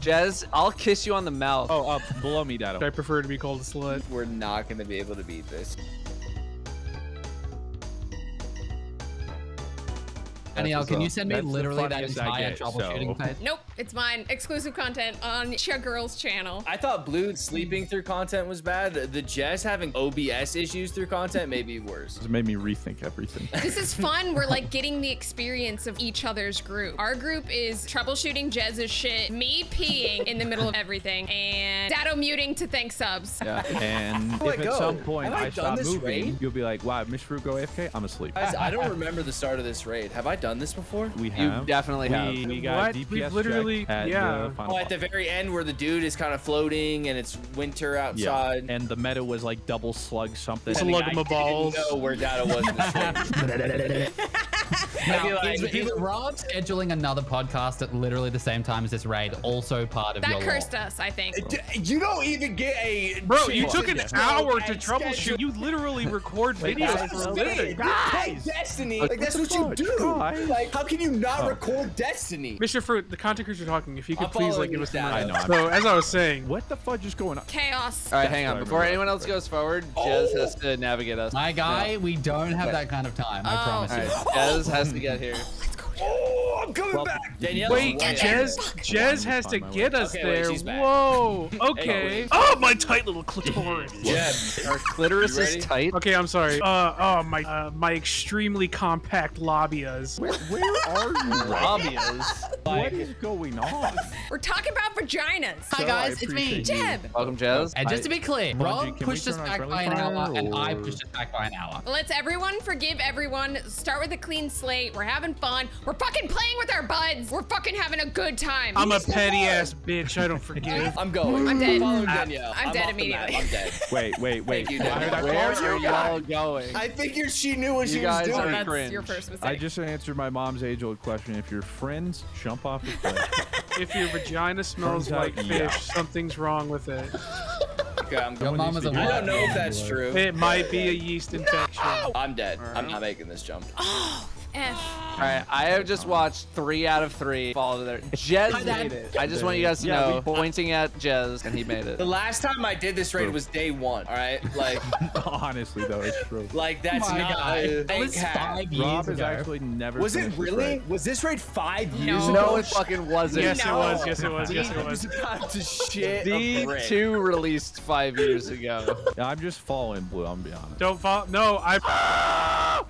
Jez, I'll kiss you on the mouth. Oh, uh, below me, Datto. I prefer to be called a slut. We're not gonna be able to beat this. Danielle, can you send me That's literally that funniest I entire get, troubleshooting so- page? Nope, it's mine. Exclusive content on Chia Girls channel. I thought Blue sleeping through content was bad. The Jez having OBS issues through content may be worse. It made me rethink everything. This is fun. We're like getting the experience of each other's group. Our group is troubleshooting Jez's shit, me peeing in the middle of everything, and Datto muting to thank subs. Yeah. And if at go? some point Have I I, stop moving, raid? you'll be like, wow, Miss Fruit go AFK? I'm asleep. Guys, I don't remember the start of this raid. Have I done this before? We You definitely we, have. We got What? DPS We've literally- check at yeah. the final Oh, at the very end where the dude is kind of floating and it's winter outside. Yeah. outside. And the meta was like double slug something. Slug And the Slug guy 'em a didn't balls. know where Datto was in this raid. Now, like is, is Rob scheduling another podcast at literally the same time as this raid also part of That your cursed law? us, I think. You don't even get a Bro, you took an to hour to and troubleshoot. schedule- You literally record videos guys, for a living. Guys, Destiny. Like that's what you do. Guys. Like how can you not Oh. record Destiny? Mr. Fruit, the content creators are talking. If you could I'm please like give us some. Datto. I know. So as I was saying, What the fudge is going on? Chaos. All right, hang on. Before anyone else goes forward, oh. Jez has to navigate us. My guy, we don't have that kind of time. I Oh. promise you. Jez has to get here. Oh, I'm coming Well, back. Danielle. wait, Wait, Jez, Jez has to get us Okay, there. she's back. Whoa. Okay. Oh, my tight little clitoris. Jeb, Our clitoris is tight. Okay, I'm sorry. Uh, oh my, uh, my extremely compact labias. Where, where are you? Lobbyists. what is going on? We're talking about vaginas. Hi guys, it's me. appreciate you. Jeb. Welcome, Jez. And just to be clear, Bungie, Rob can pushed us back by an fire, hour, and I pushed us back by an hour. Let's everyone forgive everyone. Start with a clean slate. We're having fun. We're fucking playing with our buds. We're fucking having a good time. I'm a petty ass bitch. I don't forgive. I'm going. I'm dead. following Danielle. I'm dead off the map. immediately. I'm dead. Wait, wait, wait. Thank you, Danielle. did Where are you? y'all going? I figured she knew what You she guys was are doing. That's cringe. your first mistake. I just answered my mom's age-old question. If you're friends, jump off the cliff. If your vagina smells Turns out, like yeah. fish, something's wrong with it. Okay, I'm Your going. mom is a I don't know if that's true. It might be a yeast infection. I'm dead. I'm not making this jump. Oh, F. All right, I have just watched three out of three fall to there. Jez made it. I just want you guys to Yeah, know, pointing at Jez, and he made it. The last time I did this raid was day one. All right, like, Honestly, though, it's true. like that's My not guy. a That was five years Rob has ago. actually never. Was it finished this really? Was this raid five years No. ago? No, it fucking wasn't. Yes, it was. Yes, it was. Yes, it I was. was about to shit. a The two released five years ago. Yeah, I'm just following Blue. I'm gonna be honest. Don't fall. No, I.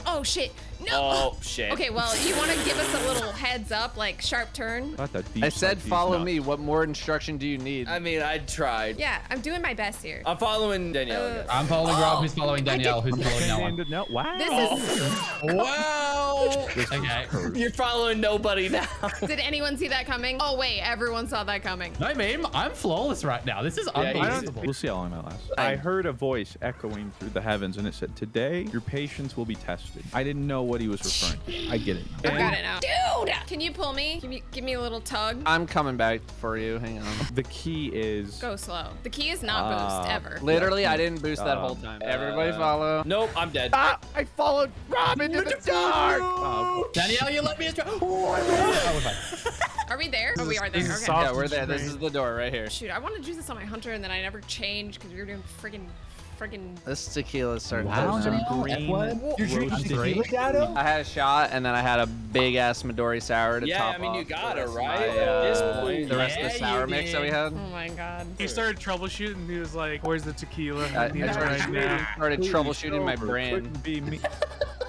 Oh shit. No. Oh shit. Okay, well, you want to give us a little heads up, like sharp turn? Not that deep. I said, follow enough. me. What more instruction do you need? I mean, I tried. Yeah, I'm doing my best here. I'm following Danielle. Uh. I'm following Rob, who's following Danielle, who's following no one. No, wow. This is. Wow. Okay. You're following nobody now. Did anyone see that coming? Oh wait, everyone saw that coming. No, meme, I'm flawless right now. This is Yeah, unbelievable. We'll see how long that lasts. I heard a voice echoing through the heavens, and it said, "Today, your patience will be tested." I didn't know what he was referring to. I get it. I've got it now. Dude, can you pull me? Give me, give me a little tug. I'm coming back for you. Hang on. The key is. Go slow. The key is not boost Uh, ever. Literally, I didn't boost that whole time. Everybody follow. Nope, I'm dead. Ah, I followed Rob into the dark. Uh, Danielle, you let me astray. Oh, I made it. Oh, we're we there? Oh, we are there. Okay. soft. Yeah, we're there. This is the door right here. Shoot, I want to do this on my hunter, and then I never changed because we were doing friggin' friggin' This tequila's starting Wow, to Danielle, green F-word. You're drinking roasted tequila, Datto? I had a shot, and then I had a big ass Midori sour to Yeah, top I mean, you got the it, right? my, At this uh, point. the rest of the sour you mix that we had. Oh my god. He started troubleshooting. He was like, "Where's the tequila? I, I need I it started, right started troubleshooting my over. brain.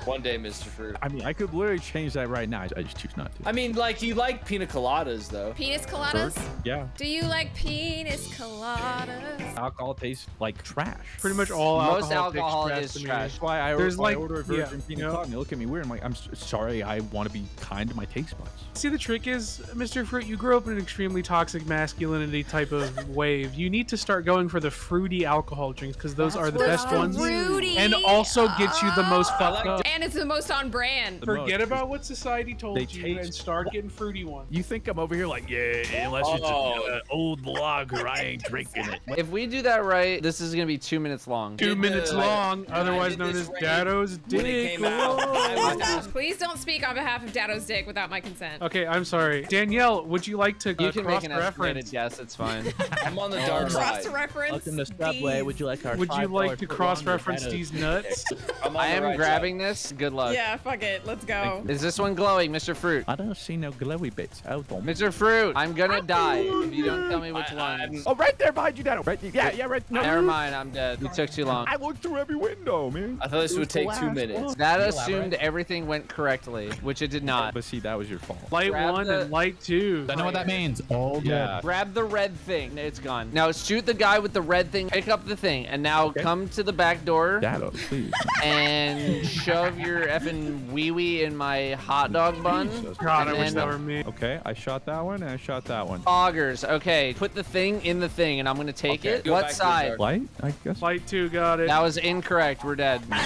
Couldn't be me. One day, Mr. Fruit. I mean, I could literally change that right now. I I just choose not to. I mean, like, you like pina coladas, though. Penis coladas? Yeah. Do you like penis coladas? Alcohol tastes like trash. Pretty much all Most alcohol, tastes alcohol trash is to me. trash. That's why I, There's I like- order a yeah, virgin pina you know? colada. And they look at me weird. I'm like, I'm sorry. I want to be kind to my taste buds. See, the trick is, Mr. Fruit, you grew up in an extremely toxic masculinity type of wave. You need to start going for the fruity alcohol drinks because those are the best ones. Fruity. And also gets you the most fucked up. And it's the most on brand. The Forget most. about what society told They you and start getting fruity ones. You think I'm over here like, yeah, unless it's Oh. an old lager, I ain't drinking it. If we do that right, this is gonna be two minutes long. Two did minutes the- long, when I otherwise known as raid, Datto's dick. came out, I was down. Please don't speak on behalf of Datto's dick without my consent. Okay, I'm sorry. Danielle, would you like to You uh, can make an estimated cross-reference? guess. It's fine. I'm on the dark side. Cross side. reference. Welcome to Subway. Would you like our Would you like to cross-reference these nuts? I'm on I the am right grabbing this. Good luck. Yeah, fuck it. Let's go. Is this one glowing, Mr. Fruit? I don't see no glowy bits. Oh, don't. Mr. Fruit, I'm gonna die if you don't tell me which I- one. Oh, right there behind you, Dad. Right, yeah, yeah, right. No, Never mind, I'm dead. You took too long. I looked through every window, man. I thought this would take two last minutes. That you assumed elaborate? everything went correctly, which it did not. But see, that was your fault. Light Grab one the- and light two. Don't know what that means. All good. Yeah. Grab the red thing. It's gone. Now shoot the guy with the red thing. Pick up the thing, and now come to the back door Datto, oh, please. and shove your effing wee wee in my hot dog bun. God, I wish then- that were me. Okay, I shot that one and I shot that one. Augers. Okay, put the thing in the thing, and I'm gonna take Okay, it. go What back to the side? dark. Light, I guess. Light two, got it. That was incorrect. We're dead. All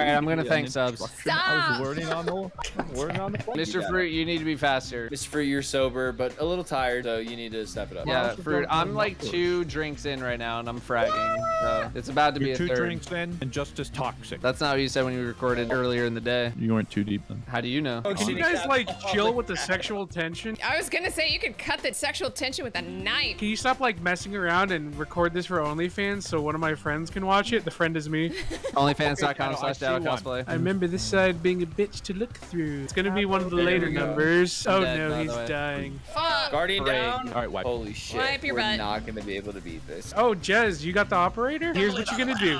right, I'm gonna thank subs. I Stop. was wording on the wording on the plate. Mr. Fruit, you need to be faster. Mr. Fruit, you're sober, but a little tired, so you need to step it up. Yeah, else would Fruit. I'm like upwards? two drinks in right now, and I'm fragging. So it's about to be You're a two third. drinks in and just as toxic. That's not what you said when you recorded earlier in the day. you weren't too deep then. How do you know? Oh, can you guys like chill with the sexual tension? I was gonna say you could cut the sexual tension with a knife. Can you stop like messing around and record this for OnlyFans so one of my friends can watch it? The friend is me. Onlyfans.com slash see Datto one. cosplay. I remember this side being a bitch to look through. It's gonna be one of the later we go. numbers. Oh dead, no, he's dying. Fuck. Guardian Great. down. All right, wipe. Holy shit. Wipe your We're butt. not going to be able to beat this. Oh, Jez, you got the operator? Here's what you're gonna do.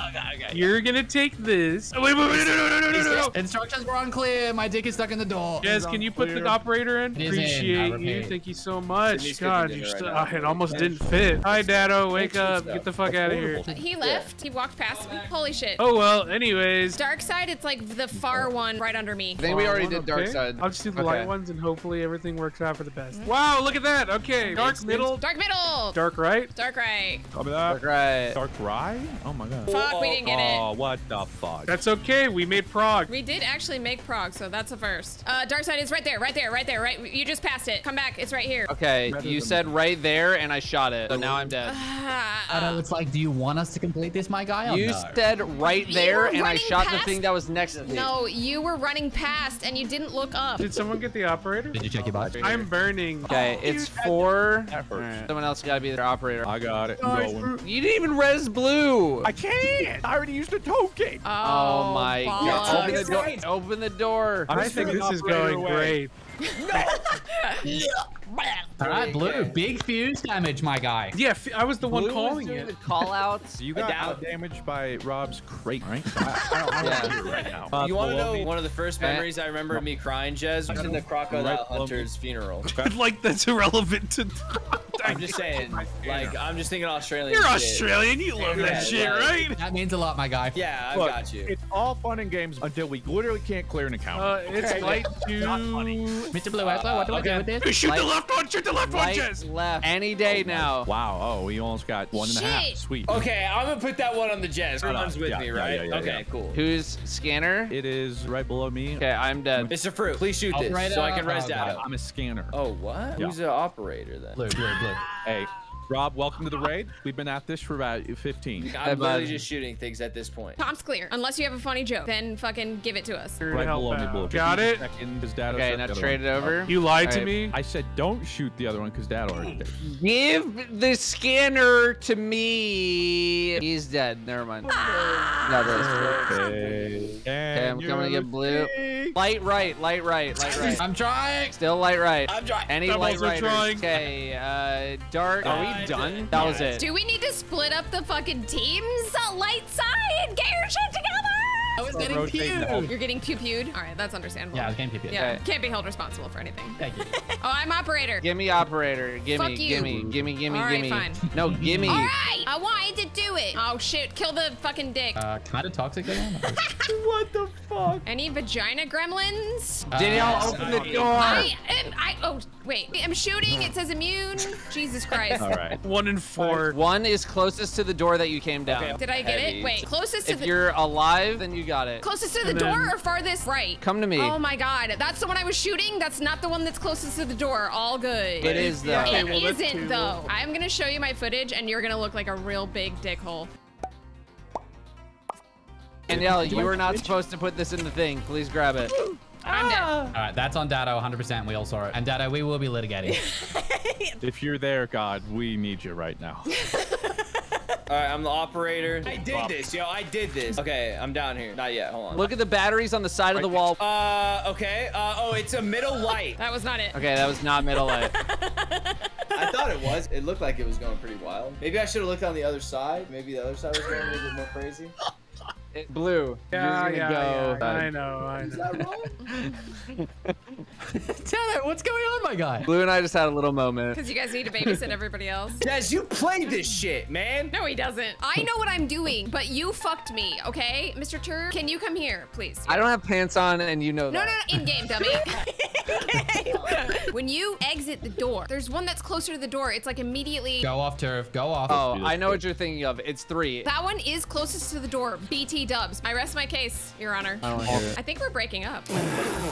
You're gonna take this. Oh, wait, wait, wait, no, no, no, no, no, no, no. Instructions were unclear. My dick is stuck in the door. Jez, can you put the operator in? It is in, Appreciate you. Thank you so much. Sydney's God, you right now. oh, it almost didn't fit. Hi, Datto. Wake up. Get the fuck out of here. He left. He walked past me. Holy shit. Oh well. Anyways. Dark side, it's like the far oh. one right under me. I think we already One, did Dark okay. Side. I'll just do the Okay. light ones and hopefully everything works out for the best. Mm-hmm. Wow, look at that. Okay, dark middle, Dark middle. dark right. Dark right. Copy Dark right. Dark rye? Oh my god. Fuck, we didn't get it. Oh, what the fuck? That's okay. We made prog. We did actually make prog, so that's a first. Uh, dark side is right there, right there, right there, right. You just passed it. Come back. It's right here. Okay, you said right there, and I shot it. So now I'm dead. I know it's like, do you want us to complete this, my guy? You no? said right there, and I running shot the thing that was next to me. No, you were running past and you didn't look up. Did someone get the operator? Did you check your butt? I'm burning. Okay, it's four. That hurts. Alright, Someone else gotta be the operator. I got it. Guys, You didn't even res blue. I can't. I already used a token. Oh, my god. bollocks. Open the door. Open the door. I'm I think this is going away. great. All right, blue. Big fuse damage, my guy. Yeah, f- I was the one Blue was calling doing it. the call outs. You got doubt- out damaged by Rob's crate, right? So I, I don't, I don't Yeah. right now. Uh, You want to know me. one of the first memories I remember of me crying, Jez? Was in the Crocodile Right below me. Hunter's funeral. like that's irrelevant to. I'm just saying, like, I'm just thinking Australian You're shit. Australian. You love Yeah, that shit, like- right? That means a lot, my guy. Yeah, I Look, got you. It's all fun and games until we literally can't clear an account. Uh, it's Okay. light two. Mr. Blue Westlo, what do I okay. do with this? Shoot the left one. Shoot the left one, Light Jez. left. Any day now. wow. Oh, we almost got one and a half. Shit. Sweet. Okay, I'm gonna put that one on the Jez. Who Hold runs with Yeah, me, right? yeah, yeah, okay, yeah. cool. Who's scanner? It is right below me. Okay, I'm dead. Mr. Fruit, please shoot this Operator? so I can res Oh, Datto. I'm a scanner. Oh, what? Who's the operator then? Blue, blue, blue. Hey, Rob, welcome to the raid. We've been at this for about 15. I'm literally just shooting things at this point. Tom's clear. Unless you have a funny joke, then fucking give it to us. Right below me, blue. Got it. Second, his dad Okay, shot now the trade it over. You lied to me. I said don't shoot the other one because dad already did. Give the scanner to me. He's dead. Never mind. No, this. Okay. Okay, I'm coming to get blue. Light right, light right, light right. I'm trying. Still light right. I'm trying. Any I'm light also right. Okay, uh, dark. Are we Done? That was it. Do we need to split up the fucking teams? Light side, get your shit together. I was getting rotate pew. that. You're getting pew pewed. All right, that's understandable. Yeah, I was getting pew Yeah, Okay. can't be held responsible for anything. Thank you. Oh, I'm operator. Gimme operator. Gimme, Fuck you. gimme, gimme, gimme, All right, gimme. fine. No, gimme. All right, I wanted to do it. Oh shit, kill the fucking dick. Uh, kind of toxic again. What the fuck? Any vagina gremlins? Danielle, Uh, open the door. I am. I. Oh wait, I'm shooting. It says immune. Jesus Christ. All right. One in four. One is closest to the door that you came down. Okay. Did I get Heavy. it? Wait, closest to If the. you're alive, then you got it. Closest to the And door then- or farthest right? Come to me. Oh my god, that's the one I was shooting. That's not the one that's closest to the door. All good. It is though. Yeah, okay, It well, that's not though. I'm gonna show you my footage, and you're gonna look like a real big dickhole. Danielle, you were not supposed to put this in the thing. Please grab it. I'm dead. All right, that's on Datto 100%. We all saw it. And Datto, we will be litigating. If you're there, God, we need you right now. All right, I'm the operator. I did this, yo. I did this. Okay, I'm down here. Not yet. Hold on. Look at the batteries on the side of the wall. Uh, okay. Uh, oh, it's a middle light. That was not it. Okay, that was not middle light. I thought it was. It looked like it was going pretty wild. Maybe I should have looked on the other side. Maybe the other side was going a little bit more crazy. It, blue. Yeah, you're yeah, gonna go. yeah, I know, I Is that wrong? Datto, what's going on, my guy? Blue and I just had a little moment. Because you guys need to babysit everybody else. Des, you played this shit, man. No, he doesn't. I know what I'm doing, but you fucked me, okay? Mr. Tur, can you come here, please? I don't have pants on, and you know No, no, that. no, in game, dummy. Okay. When you exit the door, there's one that's closer to the door. It's like immediately. Go off, Turf. Go off. Oh, I know what you're thinking of. It's three. That one is closest to the door. BT dubs. I rest my case, Your Honor. I don't want to hear I think we're breaking up.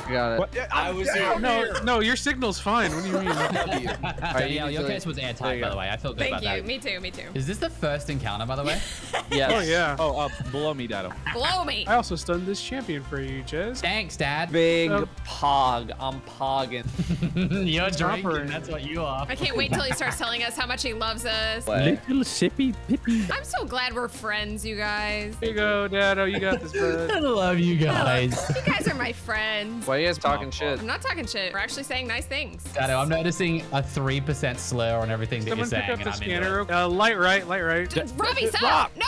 Got it. What? I was here. No, no, your signal's fine. What do you mean? W. Danielle, your case was There airtight, by go. the way. I feel good Thank about you. that. Me too. Me too. Is this the first encounter, by the way? Yes. Oh yeah. Oh, uh, below me, Datto. Blow me. I also stunned this champion for you, Jez. Thanks, Dad. Big Oh. pog. I'm pogging. You're drinking, drinking. That's what you are. I can't wait till he starts telling us how much he loves us. Little sippy pippy. I'm so glad we're friends, you guys. Here you go, Datto. You got this, bud. I love you guys. You guys are my friends. Why are you guys talking shit? I'm not talking shit. We're actually saying nice things. Datto, I'm noticing a 3% slur on everything that Someone you're pick saying. up and the I'm scanner. it. Uh, light right, light right. Robbie, stop! No!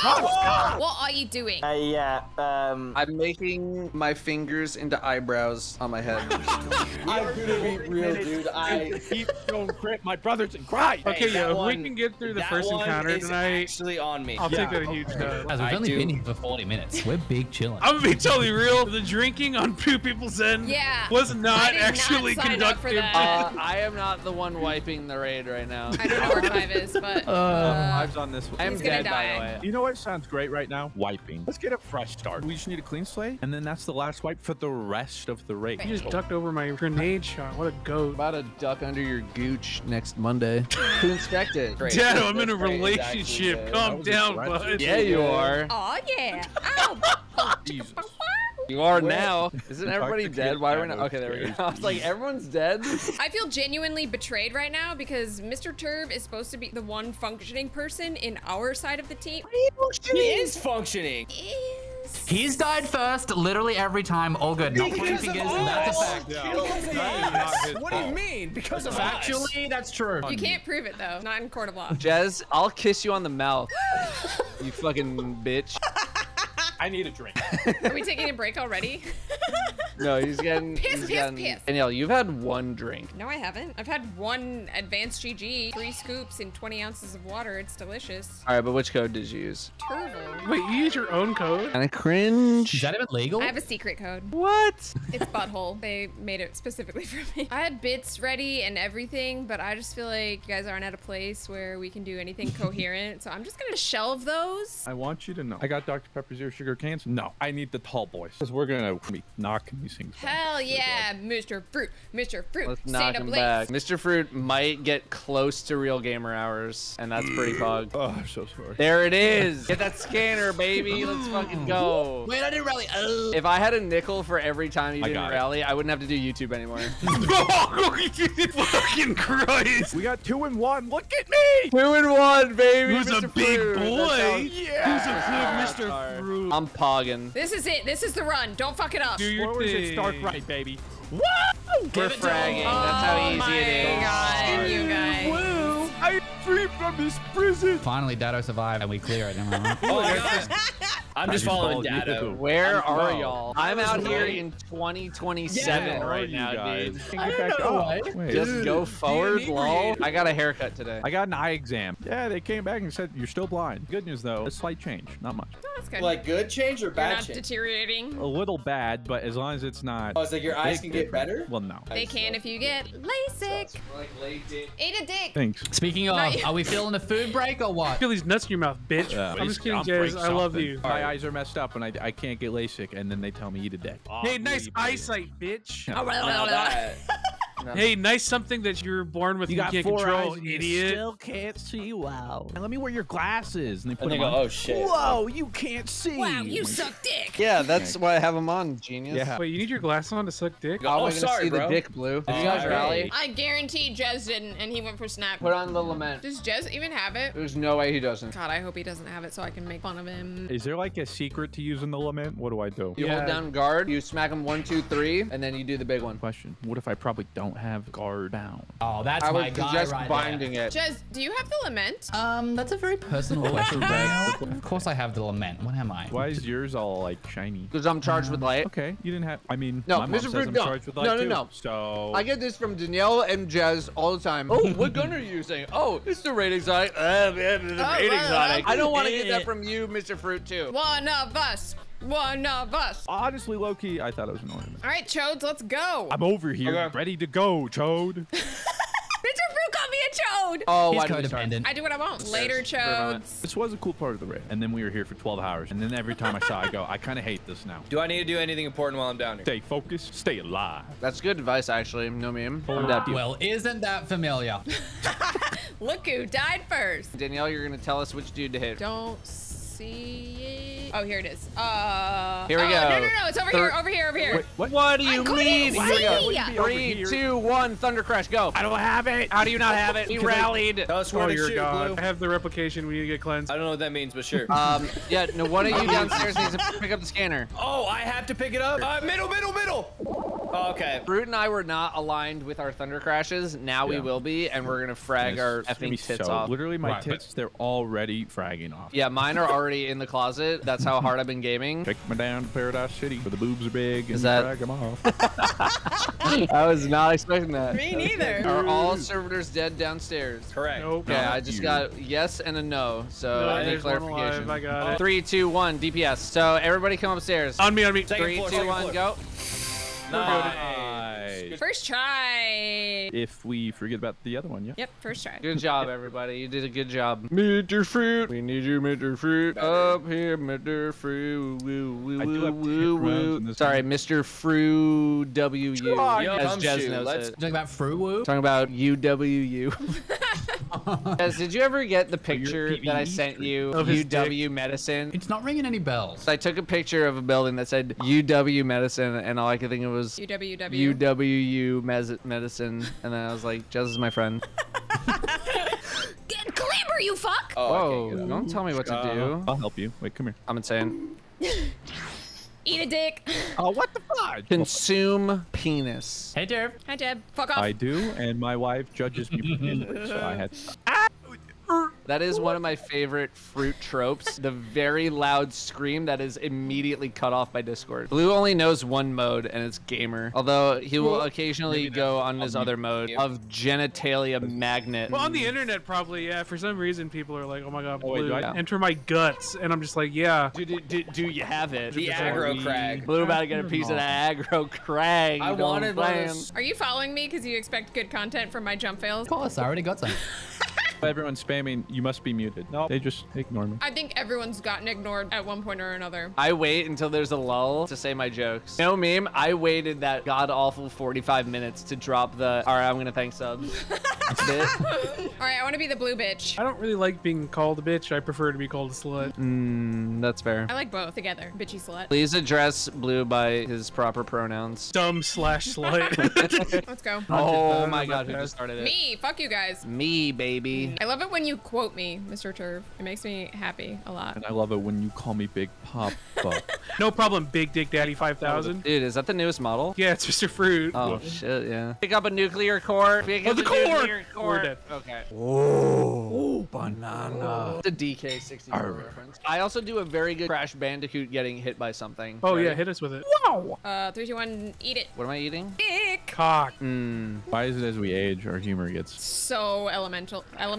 What are you doing? Uh, yeah, um, I'm making my fingers into eyebrows on my head. I'm gonna be real, dude. I. Keep don't crit my brothers and cry. Okay, Hey, yeah, that if we can get through the that first one encounter is tonight, actually on me. I'll Yeah, take that a huge dub. Guys, we've I only do. been here for 40 minutes. We're big chilling. I'm gonna be totally real. The drinking on two people's end Yeah. was not did not actually sign up for conductive. Uh, I am not the one wiping the raid right now. I don't know where five is, but uh, Five's on this one. I am He's gonna by die. the way. You know what sounds great right now? Wiping. Let's get a fresh start. We just need a clean slate, and then that's the last wipe for the rest of the raid. You just ducked over my grenade shot. What a goat. About to duck under your gooch next Monday. Who inspected? Great. Dad, I'm in a That's great. It's actually relationship. good. Calm That was a down, threat. bud. Yeah, you are. oh yeah. Ow. Jesus. You are Where- now. Isn't everybody dead? Why are we not? Okay, there we go. I was like, everyone's dead. I feel genuinely betrayed right now because Mr. Turb is supposed to be the one functioning person in our side of the team. He is functioning. Is He's died first, literally every time. All good. Not pointing Because of fingers. us. That's a fact. Because of That is not us. his What do you mean? Because of us. Factually, that's true. you can't prove it though. Not in court of law. Jez, I'll kiss you on the mouth. you fucking bitch. I need a drink. Are we taking a break already? No, he's getting. Piss, he's piss, getting... piss. Danielle, you've had one drink. No, I haven't. I've had one advanced GG, three scoops in 20 ounces of water. It's delicious. All right, but which code did you use? Turbo. Wait, you use your own code? Kind of cringe. Is that even legal? I have a secret code. What? It's butthole. They made it specifically for me. I had bits ready and everything, but I just feel like you guys aren't at a place where we can do anything coherent. So I'm just gonna shelve those. I want you to know. I got Dr. Pepper Zero Sugar cans. No, I need the tall boys. Because we're going to be knocking these things back. Hell yeah, Mr. Fruit, Mr. Fruit. Let's knock him back. Mr. Fruit might get close to real gamer hours, and that's pretty pog. Oh, I'm so sorry. There it is. Get that scanner, baby. Let's fucking go. Wait, I didn't rally. Oh. If I had a nickel for every time you I didn't got it. rally, I wouldn't have to do YouTube anymore. Fucking Christ. We got two and one. Look at me. Two and one, baby. Who's a big Fruit. Boy? Yeah. Who's a big Mr. Sorry. Fruit? I'm pogging. This is it. This is the run. Don't fuck it up. Do your Forwards thing. and start right, baby. We're Give it to fragging. That's how oh easy my it is. god, you guys. Woo! I am free from this prison. Finally, Datto survived and we clear it. Am I right? Oh, yeah. I'm just following followed you Where I'm are slow. y'all? I'm out here right. in 2027 Where are right now, guys? dude. Can get back up. Wait. Just go forward, lol. I got a haircut today. I got an eye exam. Yeah, they came back and said you're still blind. Good news though, a slight change, not much. Oh, that's good. Like good change or bad not change? deteriorating. A little bad, but as long as it's not. Oh, it's like your eyes big can get better? Well, no. They can if you get LASIK. Eat a dick. Thanks. Speaking of, are we feeling a food break or what? Feel these nuts in your mouth, bitch. I'm just kidding, I'll Jez. break I love something. you. Bye, my eyes are messed up and I, I can't get LASIK, and then they tell me eat a dick. Hey, nice eyesight, bitch. Now that- Hey, nice something that you're born with You and got can't four control, eyes and you idiot. still can't see. Wow. And let me wear your glasses. And they put And they them go, on. oh shit. Whoa, you can't see. Wow, you suck dick. Yeah, that's why I have them on, genius. Yeah. Wait, you need your glasses on to suck dick? How am Oh, I gonna sorry, see bro. the dick, Blue? Did you Oh, guys rally? I guarantee Jez didn't, and he went for snap. Put on the lament. Does Jez even have it? There's no way he doesn't. God, I hope he doesn't have it so I can make fun of him. Is there like a secret to using the lament? What do I do? You Yeah. hold down guard, you smack him one, two, three, and then you do the big one. Question. What if I probably don't have guard down? Oh, that's I my would guy suggest right binding there. it. Jez, do you have the lament? Um, that's a very personal question. Of course, I have the lament. What am I? Why is yours all like shiny? Because I'm charged with light. Okay, you didn't have. I mean, No, my mom Mr. says Fruit, I'm no. charged with No, light no, too. no. So I get this from Danielle and Jez all the time. Oh, what gun are you using? Oh, it's the rating exotic. Uh, yeah, it's the Oh, rating well, exotic. I don't want to get that from you, Mr. Fruit, too. One of us. One of us. honestly, low key, I thought it was an ornament. All right, Chodes, let's go. I'm over here, Okay. ready to go, Chode. Mr. Fruit called me a Chode. Oh, He's why did we start? codependent. I do what I want. Later, for. Chodes. this was a cool part of the raid, and then we were here for 12 hours, and then every time I saw, I go, I kind of hate this now. Do I need to do anything important while I'm down here? Stay focused, stay alive. That's good advice, actually. No meme. I'm. Well, isn't that familiar? Look who died first. Danielle, you're going to tell us which dude to hit. Don't see it. Oh, here it is. Uh. Here we oh, go. No, no, no. It's over Thir- here. Over here. Over here. what? What do you couldn't mean? see. Here we go. What do you mean over Three, here? two, one, Thunder Crash, go. I don't have it. How do you not have it? He rallied. Tell us where Oh, to you're shoot, god. Blue. I have the replication. We need to get cleansed. I don't know what that means, but sure. Um, yeah, no, one of you downstairs needs to pick up the scanner. oh, I have to pick it up. Uh, middle, middle, middle. Oh, okay. Brute and I were not aligned with our Thunder Crashes. Now we will be, and we're gonna frag our It's gonna be effing tits so- off. Literally, my Right, tits, they're already fragging off. Yeah, mine are already in the closet. That's how hard I've been gaming. Take me down to Paradise City where the boobs are big and Is that- frag them off. I was not expecting that. Me neither. Are all servitors dead downstairs? Correct. Nope. Okay, I just you. got yes and a no. So No, any there's one clarification? alive. I got it. Three, two, one, DPS. So everybody come upstairs. On me, on me. Second Three, floor, two, second one, floor. go. Nice. First try. If we forget about the other one, yeah. Yep, first try. Good job, everybody. You did a good job. Mr. Fruit, we need you, Mr. Fruit. Up here, Mr. Fruit. Woo, woo, I do woo, have woo, woo. Sorry, game. Mr. Fruit W U. Yo, As come Jez knows let's- it. Talking about Fruwoo? Talking about UWU. Jez, did you ever get the picture that I sent you? Of his UW Medicine. It's not ringing any bells. I took a picture of a building that said UW Medicine, and all I could think of was UWW. UWU mes- Medicine, and then I was like, Jez is my friend. Get clamber, you fuck. Oh, Whoa, can't get up. don't tell me what to Uh, do. I'll help you. Wait, come here. I'm insane. Eat a dick. Oh, what the fuck? Consume penis. Hey, Derv. Hi, Jeb. Fuck off. I do, and my wife judges me anyway, so I had. That is one of my favorite fruit tropes. The very loud scream that is immediately cut off by Discord. Blue only knows one mode, and it's gamer. Although he will occasionally go on his other mode of genitalia magnet. Well, on the internet, probably, yeah. For some reason, people are like, oh my god, Oh, wait, blue, do I- enter my guts. And I'm just like, yeah. Do, do, do, do you have it? The aggro crag. Blue about to get a piece of that aggro crag. I You know what wanted one those- Are you following me because you expect good content from my jump fails? Of course, I already got some. Everyone's spamming. You must be muted. No, they just ignore me. I think everyone's gotten ignored at one point or another. I wait until there's a lull to say my jokes. No meme, I waited that god awful 45 minutes to drop the, all right, I'm gonna thank subs. bit. All right, I want to be the blue bitch. I don't really like being called a bitch. I prefer to be called a slut. Mm, that's fair. I like both together. Bitchy slut. Please address Blue by his proper pronouns. Dumb slash slut. Let's go. Oh my god, who just started it? Me. Fuck you guys. Me, baby. I love it when you quote me, Mr. Turv. It makes me happy a lot. And I love it when you call me Big Papa. no problem, Big Dick Daddy 5000. Dude, is that the newest model? Yeah, it's Mr. Fruit. Oh shit, yeah. Pick up a nuclear core. Pick Oh, up the a core! nuclear core. Dead. Okay. Oh, banana. The DK64 Arr. reference. I also do a very good Crash Bandicoot getting hit by something. Oh, yeah, hit us with it. Wow! Uh, three, two, one, eat it. What am I eating? Dick. Cock. Mmm. Why is it as we age, our humor gets? So elemental. Elemental?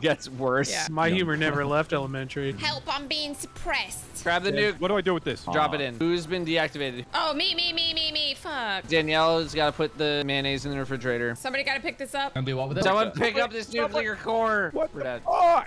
Gets worse. Yeah. My humor never left elementary. Help, I'm being suppressed. Grab the nuke. What do I do with this? Drop it in. Who's been deactivated? Oh, me, me, me, me, me. Fuck. Danielle's got to put the mayonnaise in the refrigerator. Somebody gotta pick this up. And do what with it? Someone pick up this nuclear core. What We're dead. Oh,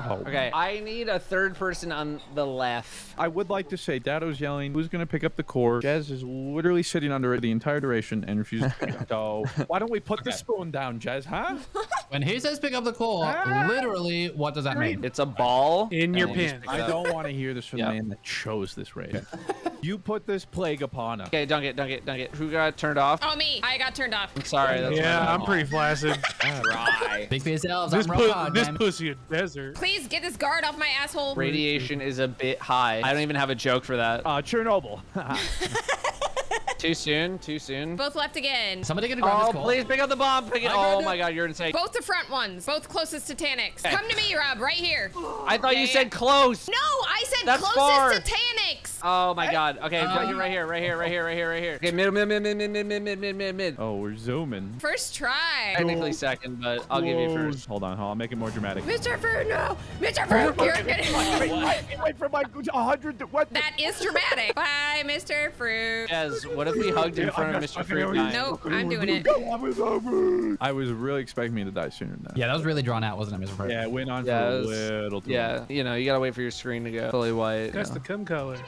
Oh. Okay, I need a third person on the left. I would like to say Datto's yelling, who's going to pick up the core? Jez is literally sitting under it the entire duration and refuses to pick up. So why don't we put the spoon down, Jez, huh? When he says pick up the core, Ah! literally, what does that mean? It's a ball In your and you pants. I don't want to hear this from Yep. the man that chose this raid. you put this plague upon us. Okay, dunk it, dunk it, dunk it. Who got turned off? Oh, me. I got turned off. I'm sorry. That's Yeah, I'm fault. pretty flaccid. Dry. Speak for yourselves. this I'm pu- rock hard, this damn it. pussy a desert. Please get this guard off my asshole. Radiation is a bit high. I don't even have a joke for that. Uh, Chernobyl. Too soon? Too soon? Both left again. Somebody gonna grab Oh, this core. please pick up the bomb. Pick it. I got Oh it. my god, you're insane. Both the front ones. Both closest to Taniks. Come to me, Rob. Right here. I thought you Okay. said close. No, I said That's closest far. to Taniks. Oh my god. Okay, right here, right here, right here, right here, right here, right here. Okay, mid, mid, mid, mid, mid, mid, mid, mid, mid, mid, mid. oh, we're zooming. First try. Technically second, but I'll give you first. Hold on, hold on. I'll make it more dramatic. Mr. Fruit, no. Mr. Fruit, you're gonna... Wait for my 100. What? That is dramatic. Bye, Mr. Fruit. Jez, what if we hugged in front of Mr. Fruit dying? Nope, I'm doing it. I was really expecting me to die sooner than that. Yeah, that was really drawn out, wasn't it, Mr. Fruit? Yeah, it went on Yeah, for it a little too Yeah, long. you know, you gotta wait for your screen to go fully white. That's you the cum color.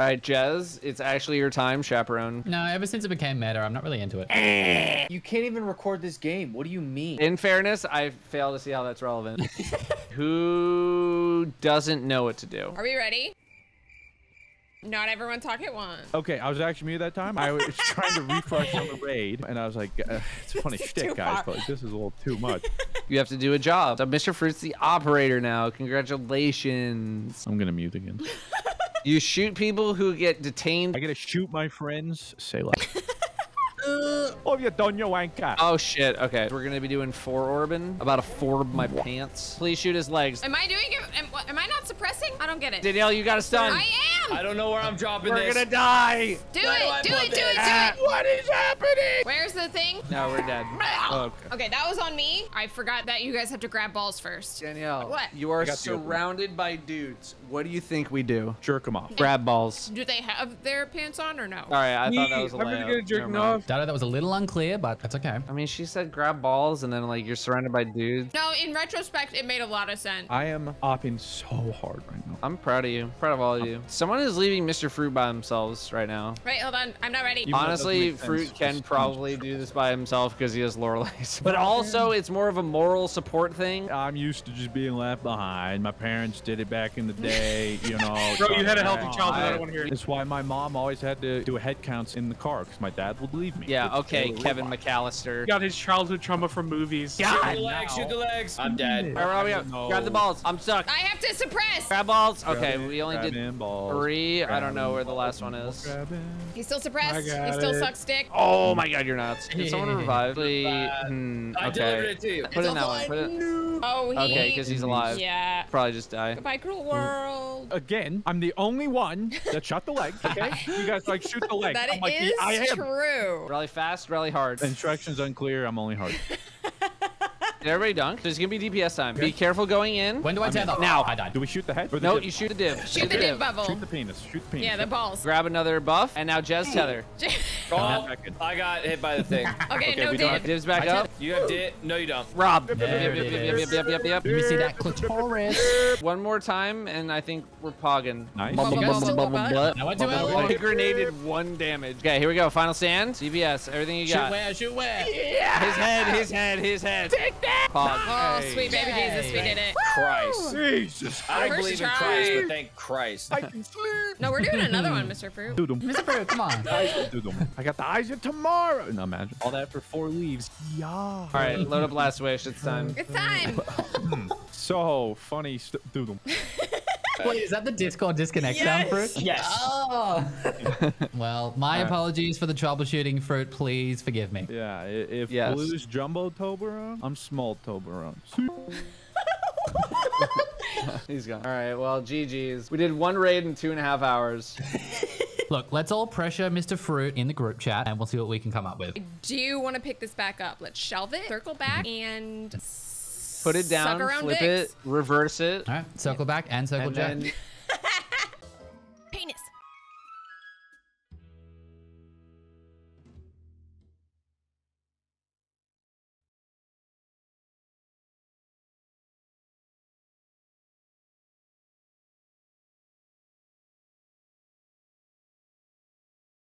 All right, Jez, it's actually your time, chaperone. No, ever since it became meta, I'm not really into it. You can't even record this game. What do you mean? In fairness, I fail to see how that's relevant. Who doesn't know what to do? Are we ready? Not everyone talk at once. Okay, I was actually muted that time. I was trying to refresh on the raid, and I was like, uh, "It's funny This is shit, guys, but like, this is a little too much." You have to do a job. So Mr. Fruit's the operator now. Congratulations. I'm gonna mute again. You shoot people who get detained. I gotta shoot my friends. Say like, "Oh, you done your wanker?" Oh shit. Okay, we're gonna be doing four Orban. About to forb my pants. Please shoot his legs. Am I doing it? Am, am I not suppressing? I don't get it. Danielle, you got a stun. I am. I don't know where I'm dropping We're this. gonna die. Do Where do it. Do put it. Do this? it. Do it. What is happening? Where's the thing? No, we're dead. Oh, okay. Okay, that was on me. I forgot that you guys have to grab balls first. Danielle, What? you are got the opening. surrounded by dudes. What do you think we do? Jerk them off. Grab balls. Do they have their pants on or no? All right, I thought that was a I'm gonna layup. get jerking Never mind. off. Datto, that was a little unclear, but that's okay. I mean, she said grab balls, and then like you're surrounded by dudes. No, in retrospect, it made a lot of sense. I am opping so hard right now. I'm proud of you. Proud of all of you. Someone is leaving Mr. Fruit by themselves right now. Right, hold on. I'm not ready. Even though it doesn't Honestly, Fruit can probably do this by himself because he has Loreleis. But also, it's more of a moral support thing. I'm used to just being left behind. My parents did it back in the day, you know. Bro, you had a healthy childhood. I don't want to hear it. That's why my mom always had to do head counts in the car because my dad would leave me. Yeah, It's okay, Kevin fine. McAllister. Got his childhood trauma from movies. Shoot the legs. Shoot the legs. I'm dead. All right, where are we at? No. Grab the balls. I'm stuck. I have to suppress. Grab balls. Grab Okay, we only did three. I don't know where the last one is. grab. He's still suppressed. I He still it. sucks dick. Oh my god, you're nuts. Did someone revive? Please. Hmm, I delivered it to you. Put it in that one. Put it. Oh, he. Okay, because he's alive. Yeah. Probably just die. Goodbye, cruel world. Again, I'm the only one that shot the leg, Okay, you guys like shoot the leg. That I'm like, is I am. true. Rally fast, rally hard. Instructions unclear. I'm only hard. Did everybody dunk? There's gonna be DPS time. Be careful going in. When do I tether? Now. Oh, I died. Do we shoot the head? Or the No, dip? you shoot the div. Shoot the dip bubble. Shoot the penis. Shoot the penis. Yeah, the balls. Grab another buff, and now Jez tether. Oh, I got hit by the thing. okay, no we don't have dip. Divs back up. You have dit? No, you don't. Rob. Yep, yep, yep, yep, yep, yep, yep. Let me see that clitoris. One more time, and I think we're pogging. Nice. Bum, bum, You guys bum, still bum, go bum, back? blah. Now I do Bum, it. bum, bum. grenaded one damage. Okay, here we go. Final stand. DPS. Everything you got. Shoot where? Shoot where? Yeah. His head. His head. His head. Take that. Pog. Oh, Hey. sweet baby Jesus, we did it. Christ. Jesus. I don't First believe in try. Christ, but thank Christ. I can sleep. No, we're doing another one, Mr. Fruit. Do them. Mr. Fruit, come on. Do them. I got the eyes of tomorrow. No, imagine. All that for four leaves. Yeah. All right, load up last wish. It's time. It's time. So funny. St- do them. Wait, is that the Discord disconnect sound, Fruit? Yes. Oh. well, my apologies for the troubleshooting, Fruit. Please forgive me. Yeah. If Yes. Blue's jumbo Toblerone, I'm small Toblerone. He's gone. All right, well, GG's. We did one raid in two and a half hours. Look, let's all pressure Mr. Fruit in the group chat, and we'll see what we can come up with. I do you want to pick this back up? Let's shelve it, circle back, mm-hmm. and Put it down, flip dicks. it, reverse it, All right, circle back and circle and jack. then